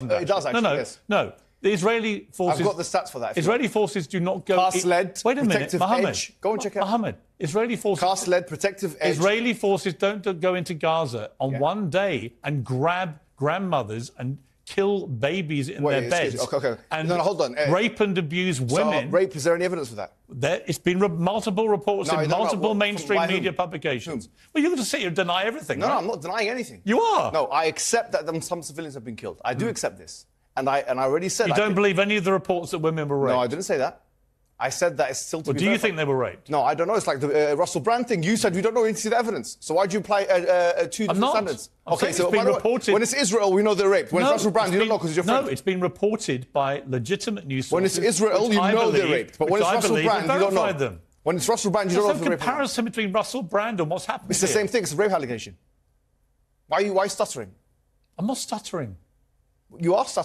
It does actually. No, no, yes. no. The Israeli forces. I've got the stats for that. Israeli forces do not go. Cast Lead, Wait a minute, Mohammed. edge. Go and check it out. Mohammed. Israeli forces. Cast Lead protective edge. Israeli forces don't go into Gaza on Yeah. one day and grab grandmothers and kill babies in Wait, their beds. Okay, okay. And No, no, hold on. Eh, rape and abuse So, women. rape. Is there any evidence for that? There, it's been re- multiple reports No, in multiple mainstream by whom? media publications. Well, you're going to sit here and deny everything. No, right? no, I'm not denying anything. You are. No, I accept that some civilians have been killed. I do accept this, and I and I already said. You I don't believe any of the reports that women were raped? No, I didn't say that. I said that it's still to Well, be do you think they were raped? No, I don't know. It's like the uh, Russell Brand thing. You said we don't know any evidence. So why do you apply uh, uh, two different not. standards? I'm saying it's been by reported- when it's Israel, we know they're raped. When it's Russell Brand, it's you don't know because you're No, friend. it's been reported by legitimate news sources. When it's. Israel, you I know they're believe- raped. But when it's I Russell Brand, you don't know. them. When it's Russell Brand, you There's don't know they're or not. comparison between Russell Brand and what's happened It's the here. same thing. It's a rape allegation. Why are you why are you stuttering? I'm not stuttering. You are stuttering.